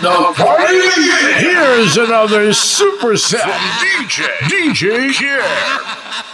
The party! Here's another super set. DJ DJ Kier.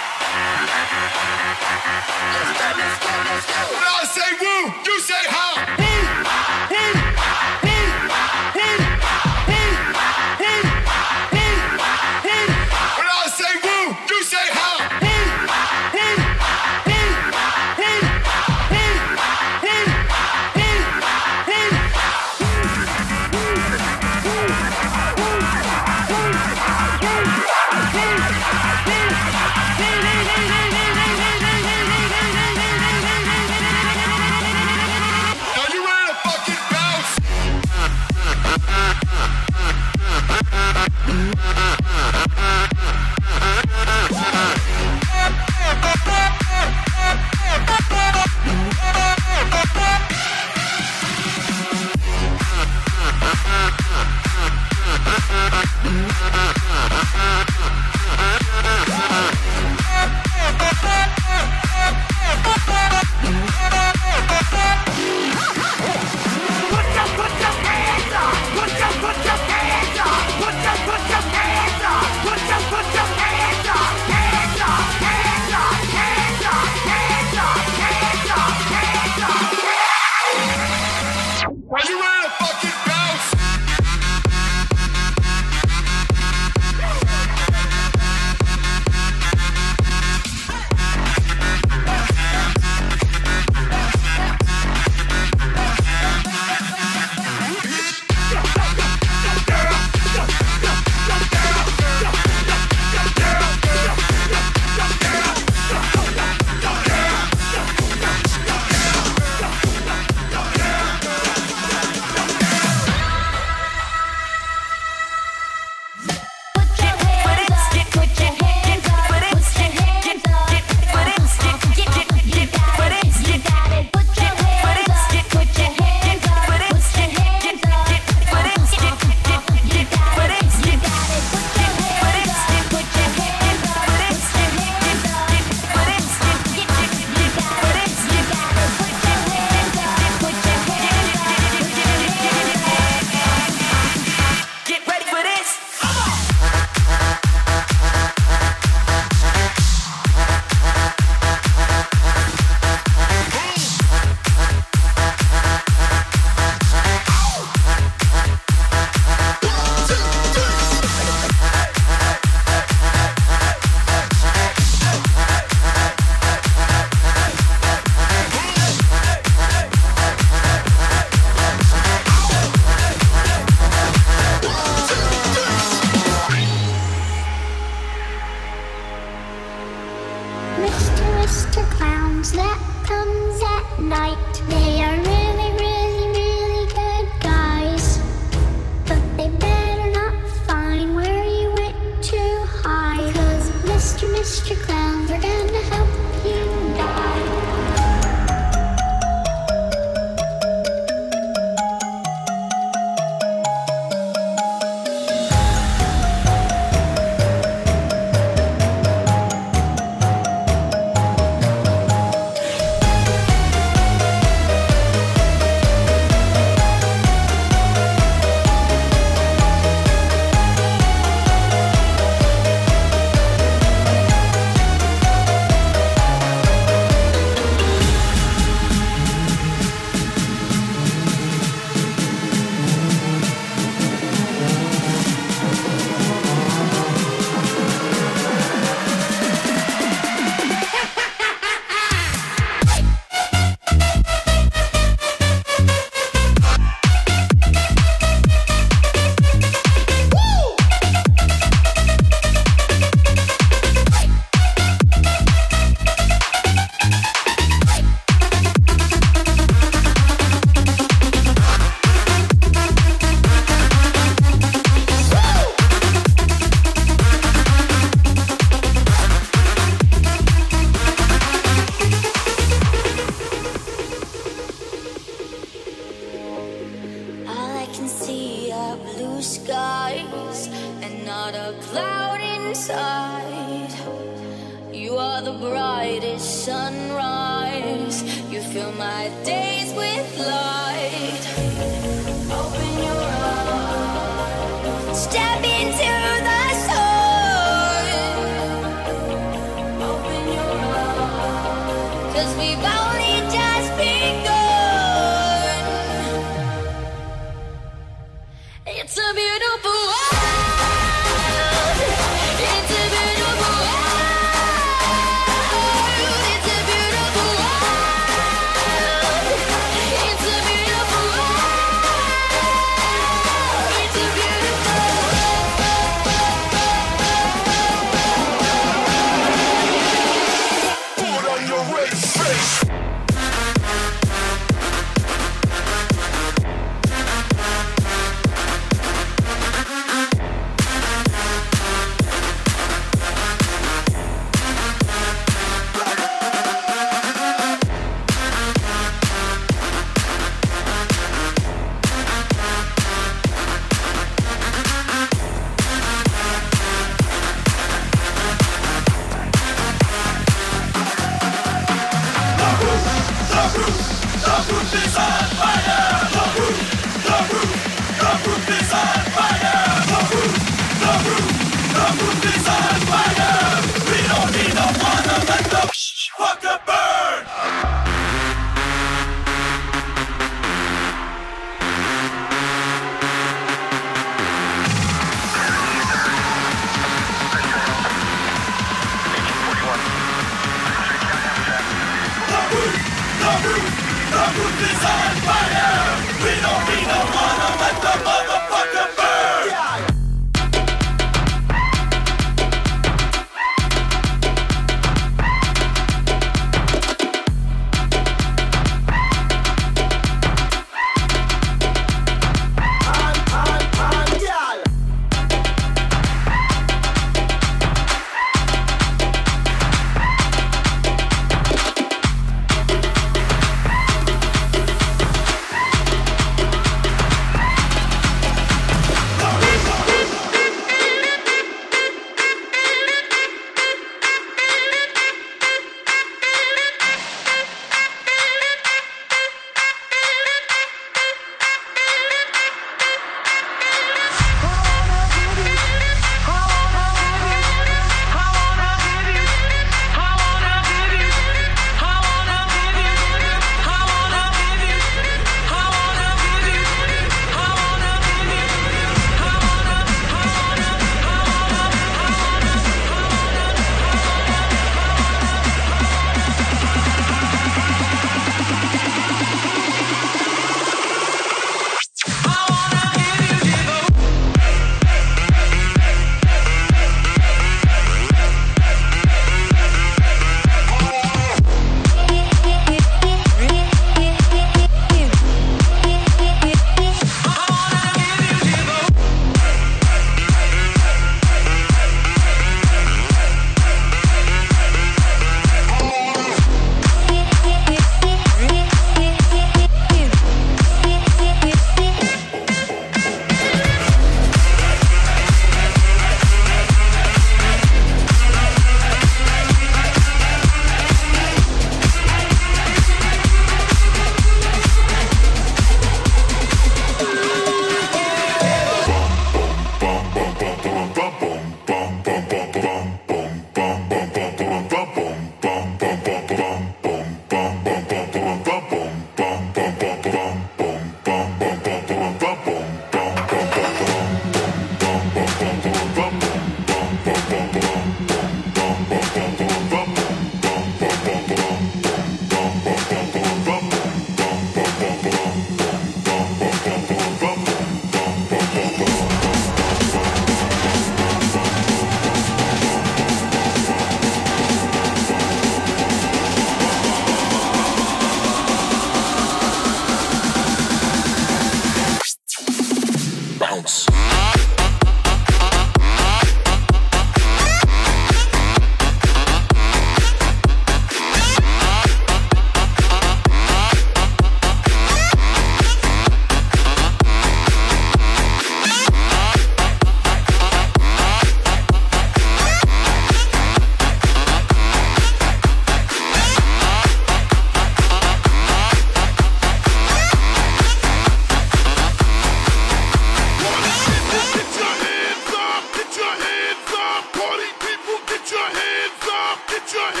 your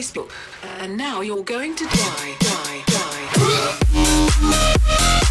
Facebook, and now you're going to die, die, die.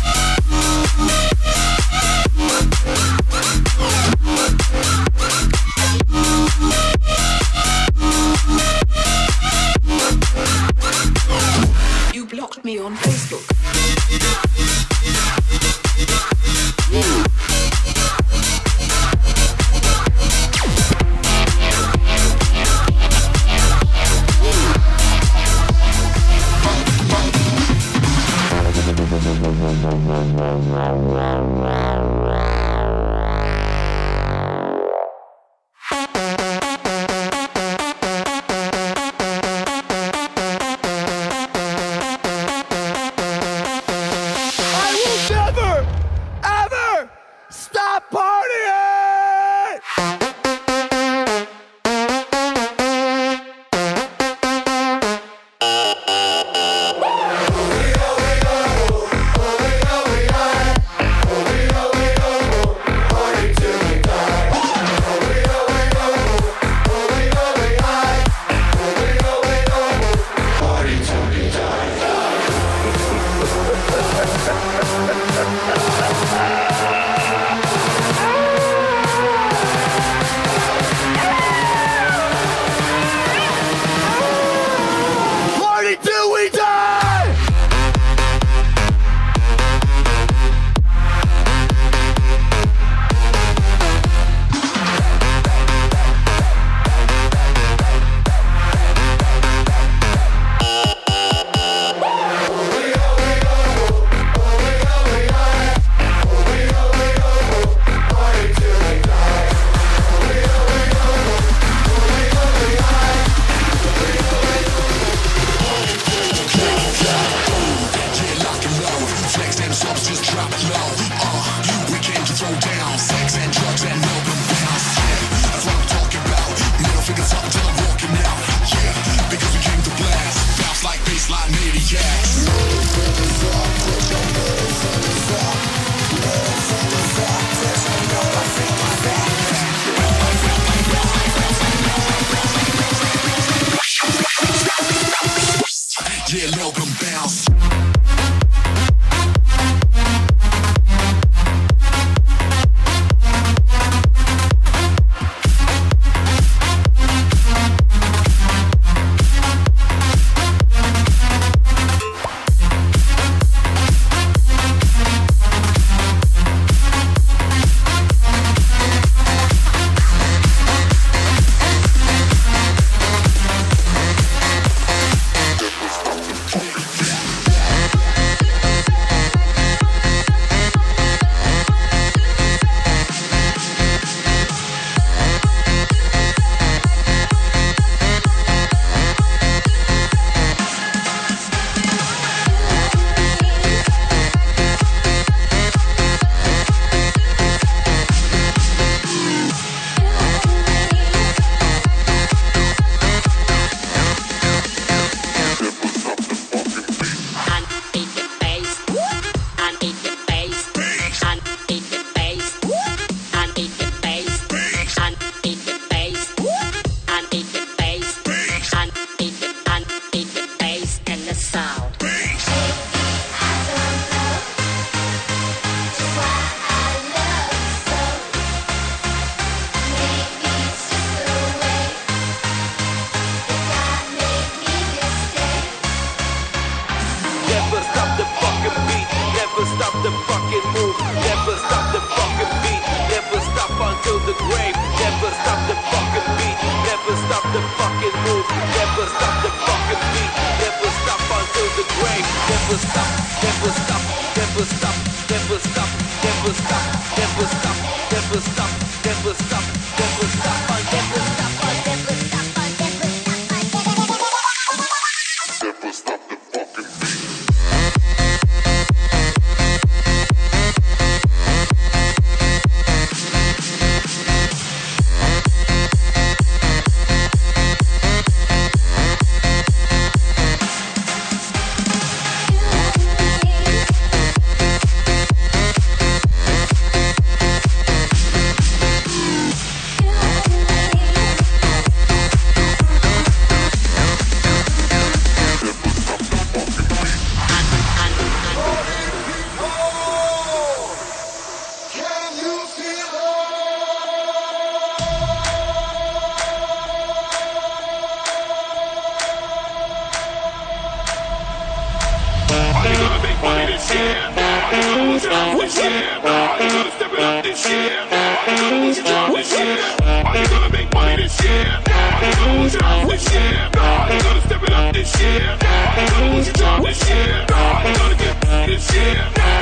This year? Are you gonna step it up this year? Are you gonna lose your job this year? Are you gonna make money this year? Are you gonna lose your house this year? Are you gonna step it up this year? Are you gonna lose your job this year? Are you gonna get this year?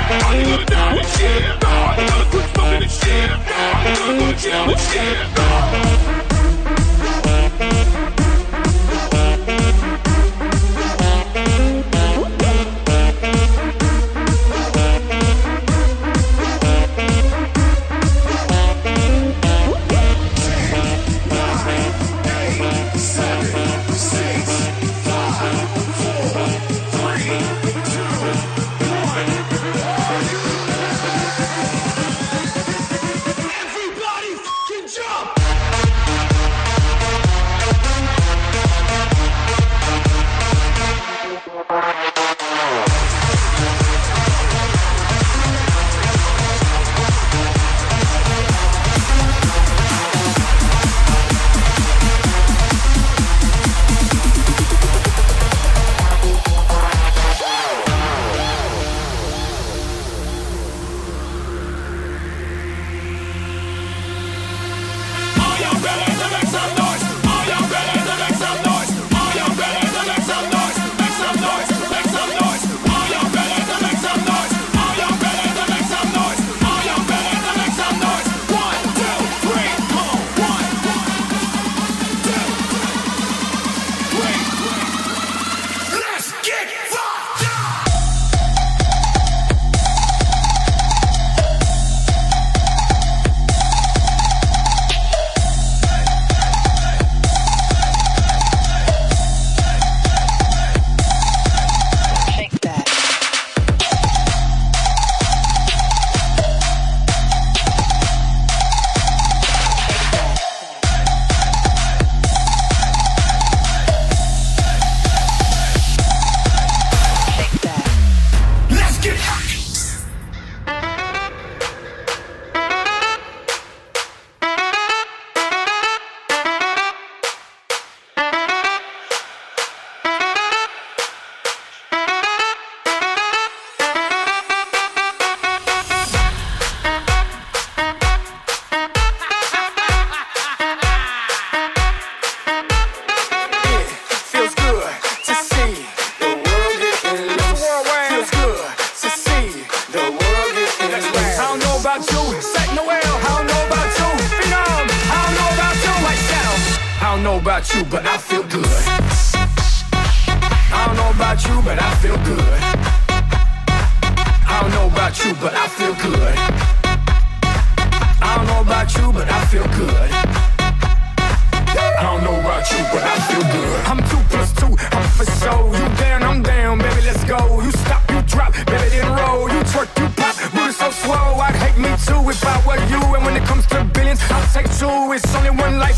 Are you gonna die this year? Are you gonna quit smoking this year? Are you gonna go to jail this year? You, but I feel good.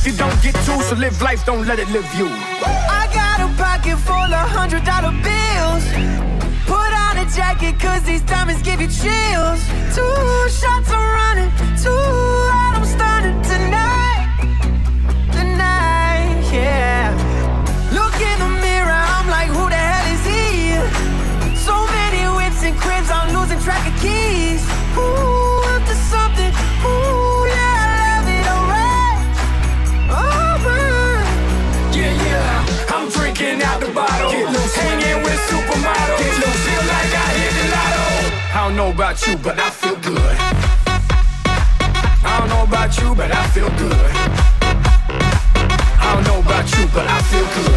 You don't get two. So live life, don't let it live you. I got a pocket full of hundred dollar bills. Put on a jacket, cause these diamonds give you chills. Two shots are running, two out, I'm starting tonight. Tonight, yeah. Look in the mirror, I'm like, who the hell is he? So many whips and cribs, I'm losing track of keys. Ooh, up to something. Ooh, drinking out the bottle. Hanging with supermodels. Feel like I hit the lotto. I don't know about you, but I feel good. I don't know about you, but I feel good. I don't know about you, but I feel good.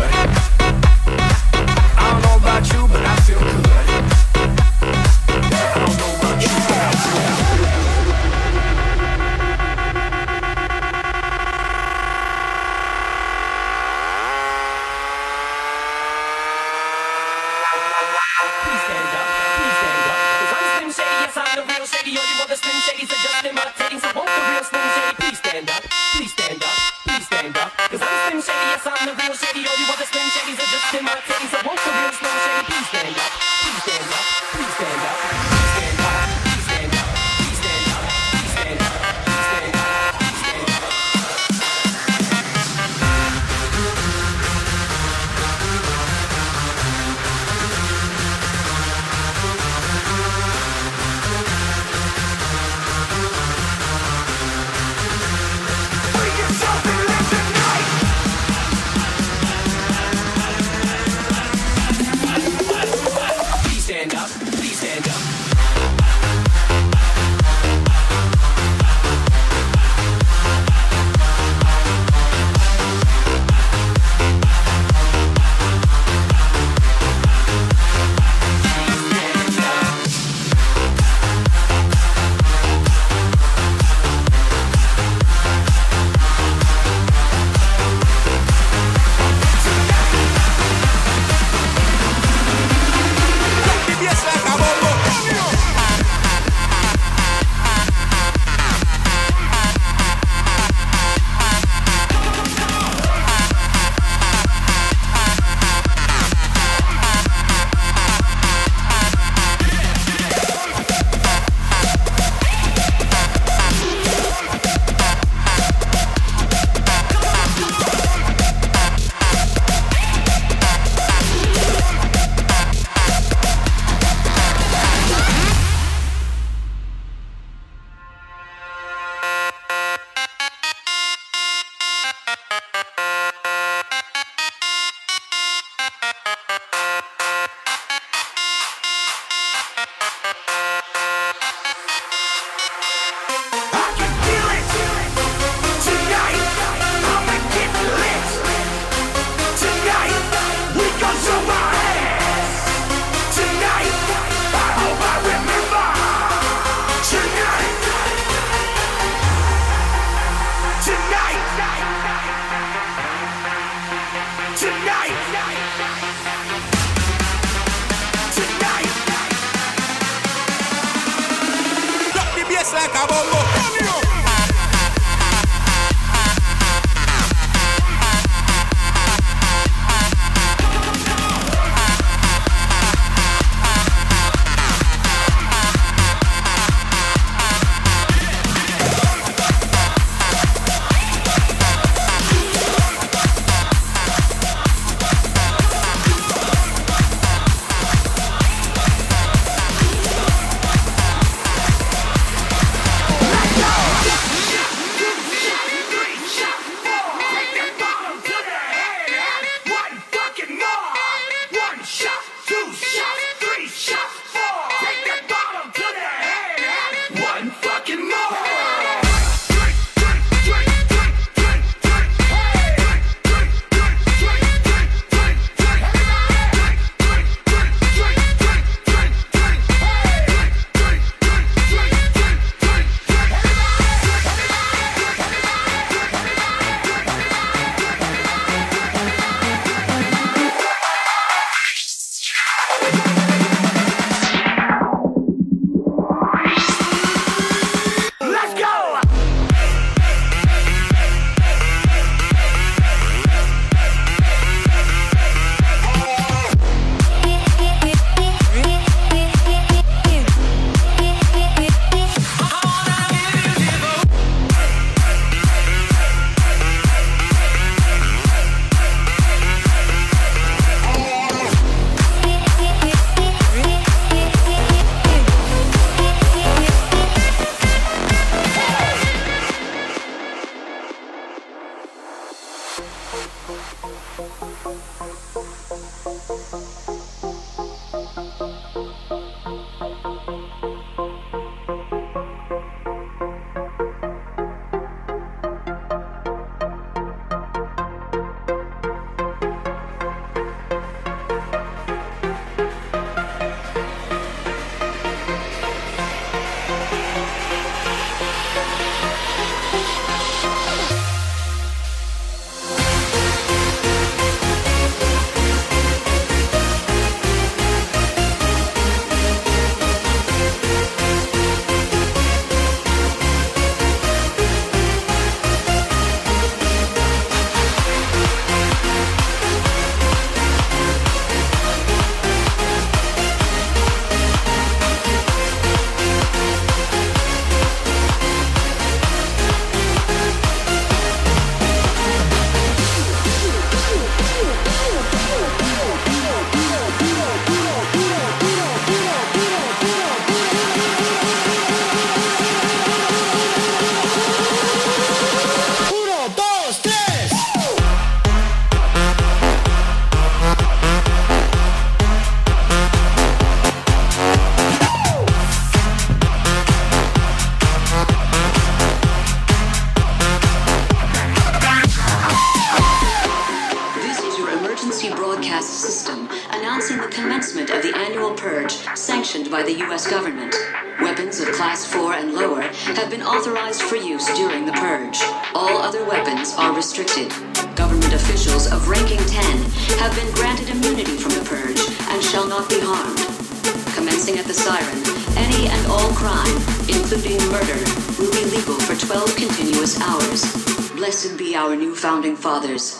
founding fathers.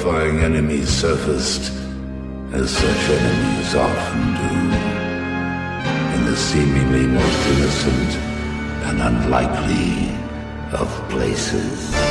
terrifying enemies surfaced, as such enemies often do, in the seemingly most innocent and unlikely of places.